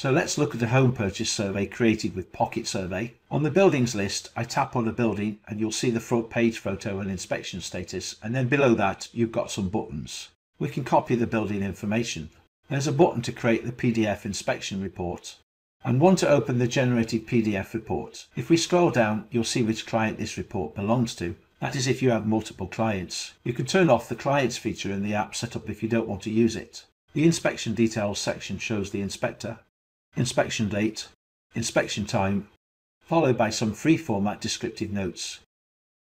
So let's look at the home purchase survey created with Pocket Survey. On the buildings list, I tap on a building and you'll see the front page photo and inspection status. And then below that, you've got some buttons. We can copy the building information. There's a button to create the PDF inspection report and one to open the generated PDF report. If we scroll down, you'll see which client this report belongs to. That is if you have multiple clients. You can turn off the clients feature in the app setup if you don't want to use it. The inspection details section shows the inspector, inspection date, inspection time, followed by some free format descriptive notes.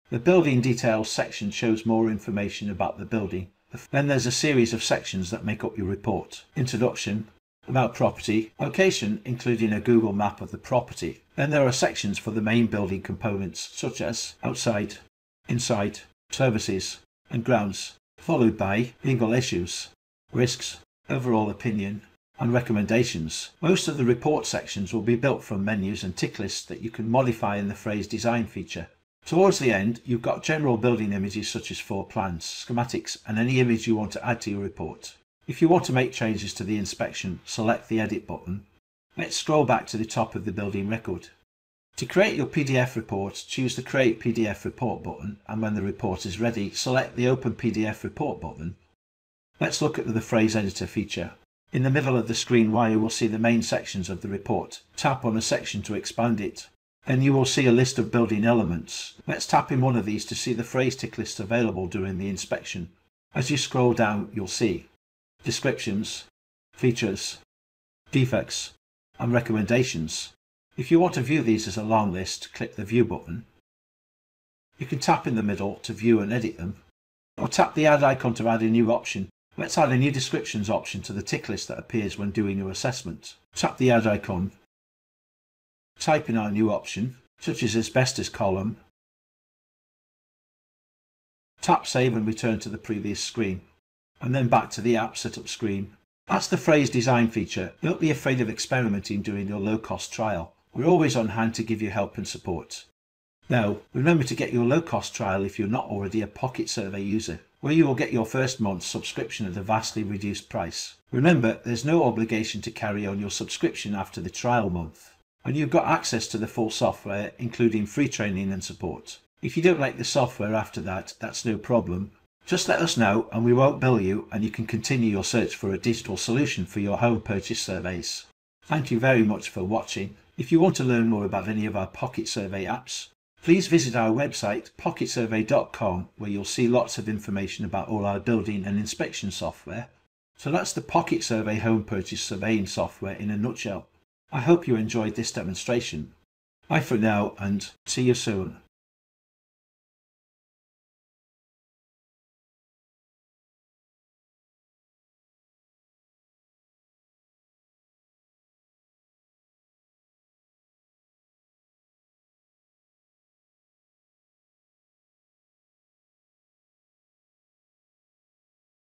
The building details section shows more information about the building. Then there's a series of sections that make up your report. Introduction, about property, location including a Google map of the property. Then there are sections for the main building components such as outside, inside, services and grounds, followed by legal issues, risks, overall opinion and recommendations. Most of the report sections will be built from menus and tick lists that you can modify in the phrase design feature. Towards the end, you've got general building images such as floor plans, schematics and any image you want to add to your report. If you want to make changes to the inspection, select the Edit button. Let's scroll back to the top of the building record. To create your PDF report, choose the Create PDF Report button and when the report is ready, select the Open PDF Report button. Let's look at the Phrase Editor feature. In the middle of the screen where you will see the main sections of the report. Tap on a section to expand it. Then you will see a list of building elements. Let's tap in one of these to see the phrase tick list available during the inspection. As you scroll down, you'll see descriptions, features, defects, and recommendations. If you want to view these as a long list, click the View button. You can tap in the middle to view and edit them, or tap the Add icon to add a new option. Let's add a new descriptions option to the tick list that appears when doing your assessment. Tap the Add icon, type in our new option, such as Asbestos column, tap Save and return to the previous screen and then back to the app setup screen. That's the phrase design feature. Don't be afraid of experimenting during your low cost trial. We're always on hand to give you help and support. Now, remember to get your low cost trial if you're not already a Pocket Survey user, where you will get your first month's subscription at a vastly reduced price. Remember, there's no obligation to carry on your subscription after the trial month, and you've got access to the full software, including free training and support. If you don't like the software after that, that's no problem. Just let us know and we won't bill you and you can continue your search for a digital solution for your home purchase surveys. Thank you very much for watching. If you want to learn more about any of our Pocket Survey apps, please visit our website pocketsurvey.com where you'll see lots of information about all our building and inspection software. So that's the Pocket Survey home purchase surveying software in a nutshell. I hope you enjoyed this demonstration. Bye for now and see you soon.